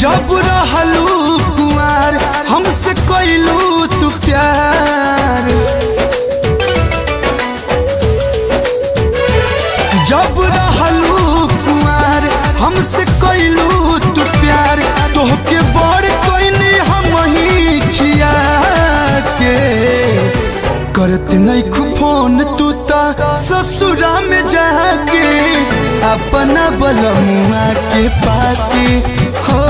जब रहलू कुमार हमसे कैलू तू प्यार। जब रहलू कुमार हमसे कैलू तू प्यार। तोहके बड़ कोइली हम ही खिया के करत नहीं फ़ोन तू ता ससुरा में जाके। अपना बलमुआ के पाके। हो,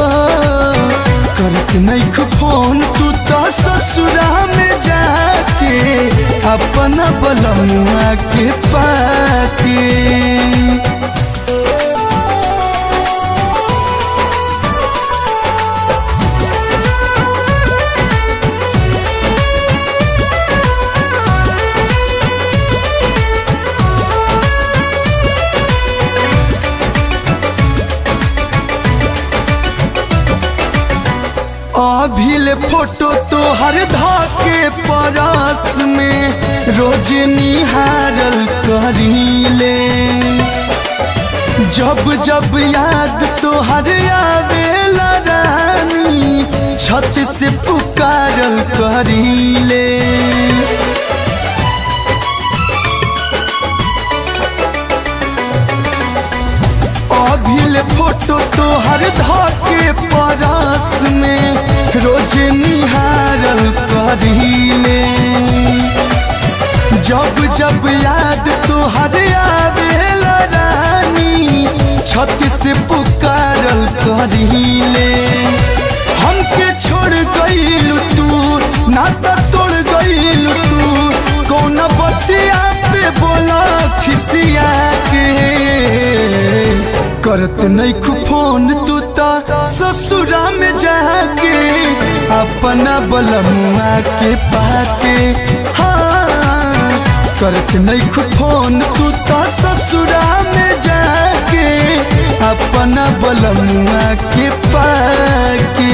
करत नहीं फ़ोन तू तो ससुरा में जाके। अपना बलमुआ के पाके। अभिल फ़ोटो तो हर धाके परास में, रोज निहारल करीले जब जब याद तो हर आवेला रानी छत से पुकारल करीले तो हर धाके परस में रोज निहारल करीले जब जब याद तो हर आवेला रानी छत से पुकारल करीले हमके छोड़ गईल तू नाता तोड़ गईल तू कौन बतिया पे बोला खिसिया के? करत नहीं फ़ोन तू ता ससुरा में जाके, अपना बलमुआ के पाके। हाँ करत नहीं फ़ोन तू ता ससुरा में जाके, अपना बलमुआ के पाके।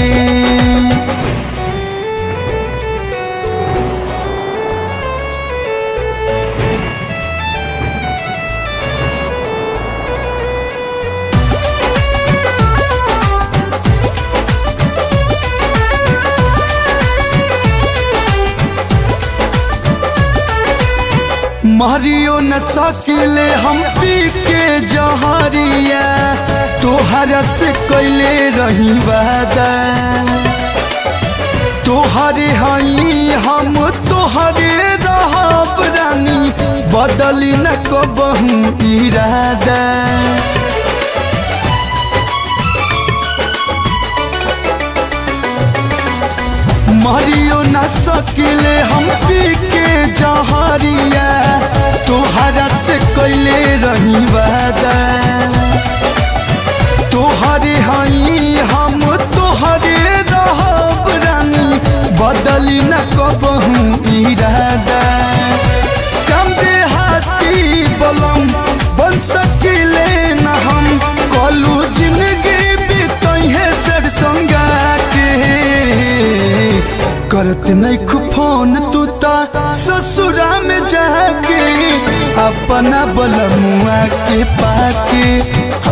मारियो न सकिले, हम पी के जहरिया तोहरा से कैले रही वादा तोहरे हई, हम तोहरे रहब रानी, बदली न कबहू इरादा मारियो न सकिले, हम पी करत नहीं फ़ोन तू ता ससुरा में जाके अपना बलमुआ के पाके।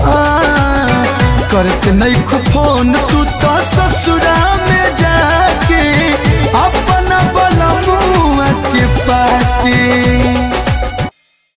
हाँ करत नहीं में